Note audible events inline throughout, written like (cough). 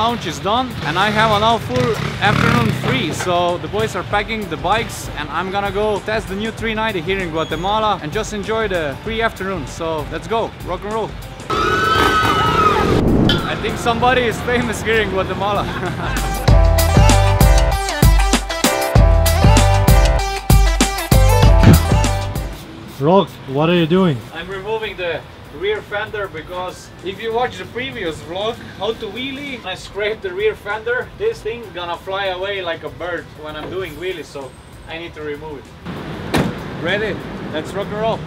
lounge is done and I have a now full afternoon free. So the boys are packing the bikes and I'm gonna go test the new 390 here in Guatemala and just enjoy the free afternoon. So let's go, rock and roll. I think somebody is famous here in Guatemala. (laughs) Rok, what are you doing? I'm removing the rear fender because if you watch the previous vlog how to wheelie I scrape the rear fender this thing gonna fly away like a bird when I'm doing wheelies so I need to remove it. Ready? Let's rock and roll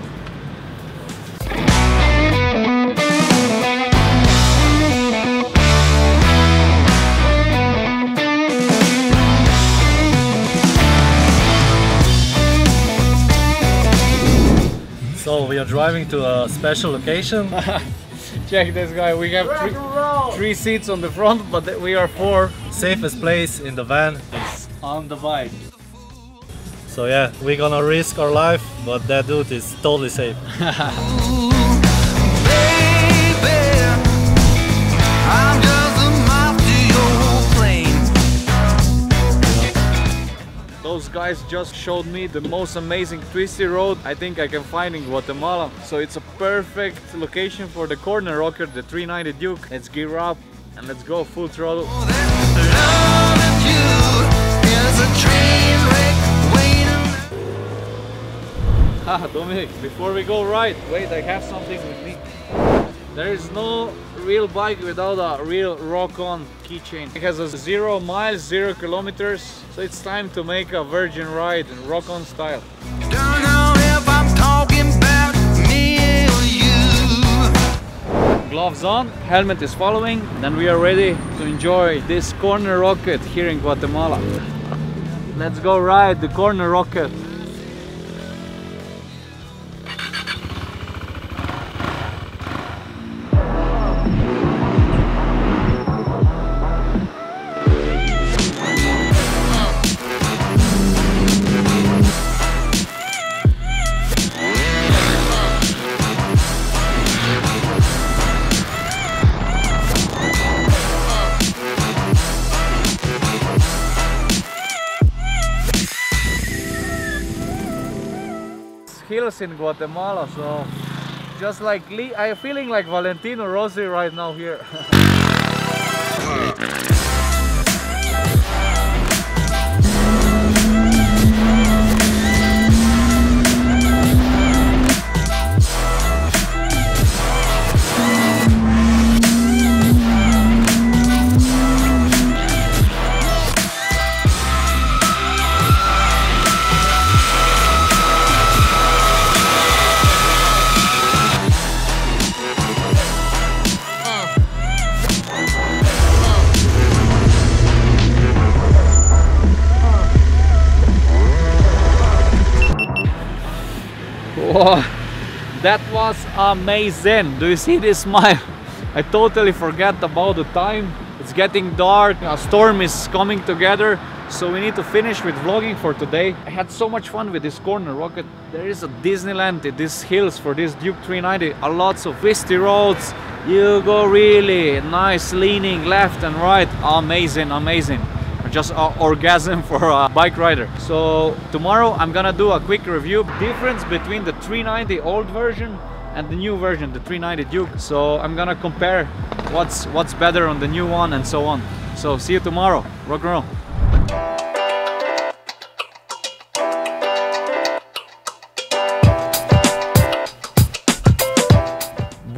So we are driving to a special location. (laughs) check this guy we have three, three seats on the front but we are four Safest place in the van. It's on the bike So yeah, we're gonna risk our life, but that dude is totally safe. (laughs) guys just showed me the most amazing twisty road I think I can find in Guatemala. So it's a perfect location for the corner rocket, the 390 Duke. Let's gear up and let's go full throttle. (laughs) Ah, Dominic, before we go right, wait, I have something with me. There is no real bike without a real RokON keychain. It has a zero miles, zero kilometers, so it's time to make a virgin ride in RokON style. Gloves on, helmet is following, then we are ready to enjoy this corner rocket here in Guatemala. Let's go ride the corner rocket. Hills in Guatemala, so just like Lee, I'm feeling like Valentino Rossi right now here. (laughs) That was amazing. Do you see this (laughs) smile? I totally forget about the time. It's getting dark, a storm is coming together. So we need to finish with vlogging for today. I had so much fun with this corner rocket. There is a Disneyland in these hills for this Duke 390. A lots of twisty roads. You go really nice leaning left and right. Amazing, amazing just a orgasm for a bike rider. So tomorrow I'm gonna do a quick review difference between the 390 old version and the new version, the 390 Duke. So I'm gonna compare what's what's better on the new one and so on. So see you tomorrow. Rock and roll.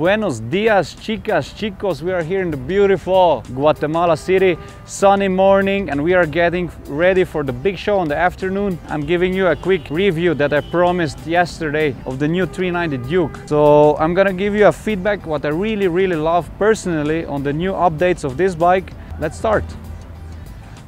Buenos dias, chicas, chicos. We are here in the beautiful Guatemala City. Sunny morning and we are getting ready for the big show in the afternoon. I'm giving you a quick review that I promised yesterday of the new 390 Duke. So I'm gonna give you a feedback what I really, really love personally on the new updates of this bike. Let's start.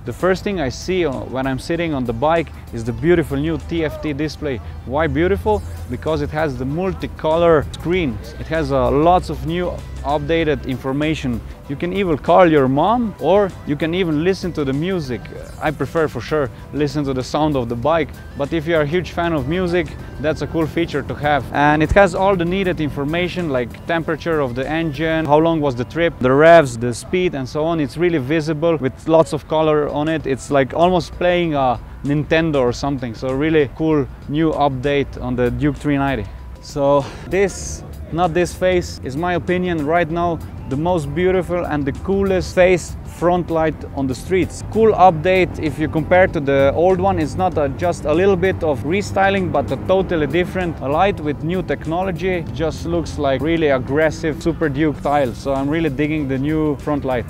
The first thing I see when I'm sitting on the bike is the beautiful new TFT display. Why beautiful? Because it has the multicolor screen. It has uh, lots of new updated information. You can even call your mom or you can even listen to the music. I prefer for sure listen to the sound of the bike, but if you are a huge fan of music, that's a cool feature to have. And it has all the needed information like temperature of the engine, how long was the trip, the revs, the speed and so on. It's really visible with lots of color on it. It's like almost playing a Nintendo or something. So really cool new update on the Duke 390. So this, not this face, is my opinion right now the most beautiful and the coolest face front light on the streets. Cool update if you compare to the old one. It's not a, just a little bit of restyling, but a totally different light with new technology. Just looks like really aggressive Super Duke style. So I'm really digging the new front light.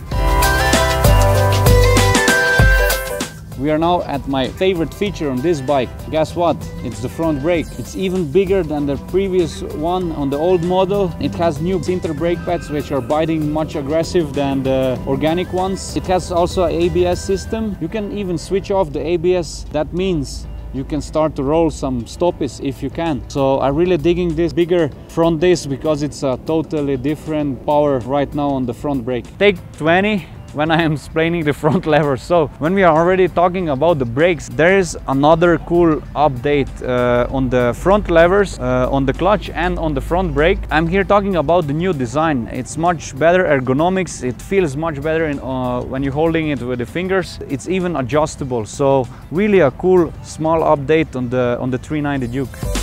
We are now at my favorite feature on this bike. Guess what? It's the front brake. It's even bigger than the previous one on the old model. It has new sinter brake pads which are biting much aggressive than the organic ones. It has also an ABS system. You can even switch off the ABS. That means you can start to roll some stoppies if you can. So I'm really digging this bigger front disc because it's a totally different power right now on the front brake. Take 20 when I am explaining the front lever. So when we are already talking about the brakes, there is another cool update uh, on the front levers, uh, on the clutch and on the front brake. I'm here talking about the new design. It's much better ergonomics. It feels much better in, uh, when you're holding it with the fingers. It's even adjustable. So really a cool small update on the, on the 390 Duke.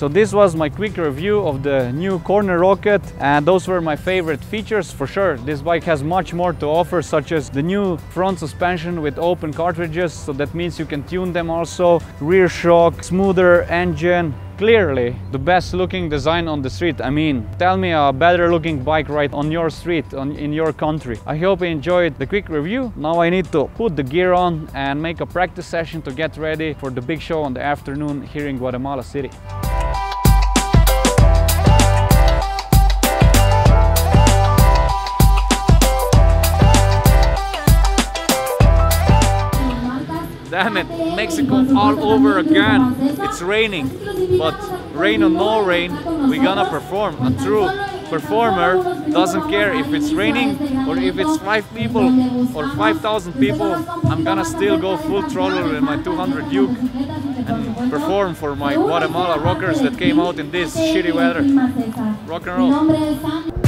So this was my quick review of the new Corner Rocket and those were my favorite features for sure. This bike has much more to offer such as the new front suspension with open cartridges so that means you can tune them also, rear shock, smoother engine, clearly the best looking design on the street. I mean, tell me a better looking bike right on your street, on, in your country. I hope you enjoyed the quick review. Now I need to put the gear on and make a practice session to get ready for the big show on the afternoon here in Guatemala City. It, Mexico all over again. It's raining, but rain or no rain, we're gonna perform. A true performer doesn't care if it's raining or if it's five people or 5,000 people. I'm gonna still go full throttle in my 200 Duke and perform for my Guatemala rockers that came out in this shitty weather. Rock and roll.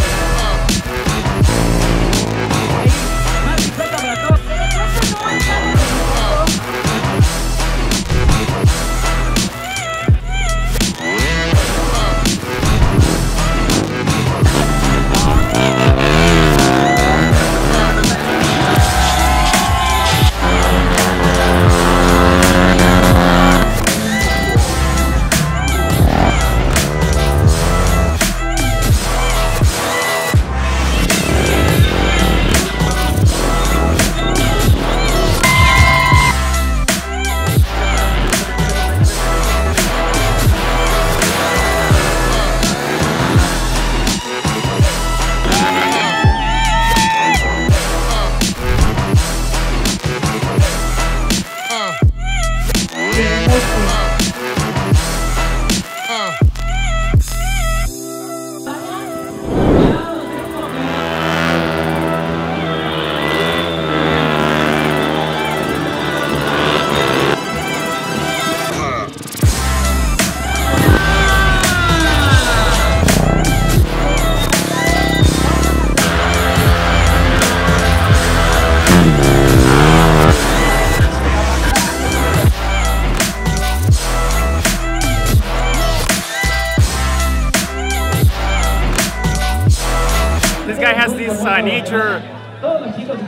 Nature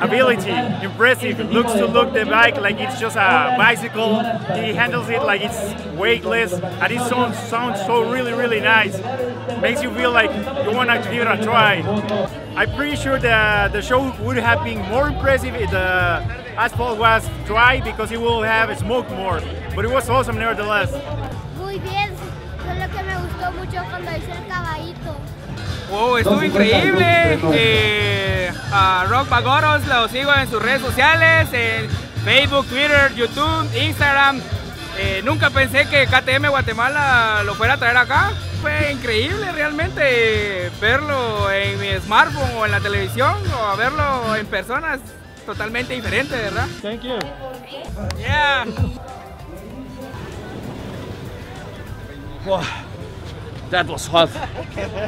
ability, impressive. Looks to look the bike like it's just a bicycle. He handles it like it's weightless, and it sounds, sounds so really, really nice. Makes you feel like you want to give it a try. I'm pretty sure that the show would have been more impressive if the asphalt was dry because it will have smoked more. But it was awesome nevertheless. Muy bien, solo que me gustó mucho cuando hice el caballito. Wow, estuvo increíble. Eh, a Rock Pagoros lo sigo en sus redes sociales, en Facebook, Twitter, YouTube, Instagram. Eh, nunca pensé que KTM Guatemala lo fuera a traer acá. Fue increíble realmente verlo en mi smartphone o en la televisión o a verlo en persona. Es totalmente diferente, ¿verdad? Thank you. Yeah. Wow, that was hot.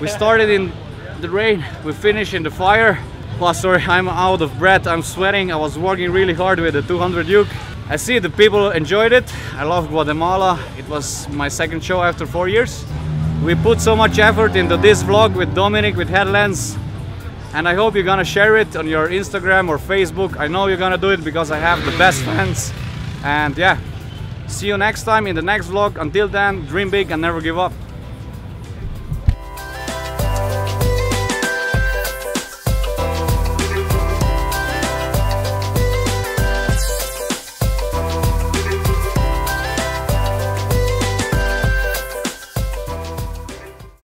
We started in the rain, we finished in the fire. Wow, sorry, I'm out of breath, I'm sweating. I was working really hard with the 200 Duke. I see the people enjoyed it. I love Guatemala. It was my second show after four years. We put so much effort into this vlog with Dominic with Headlands. And I hope you're gonna share it on your Instagram or Facebook. I know you're gonna do it because I have the best (laughs) fans. And yeah, see you next time in the next vlog. Until then, dream big and never give up.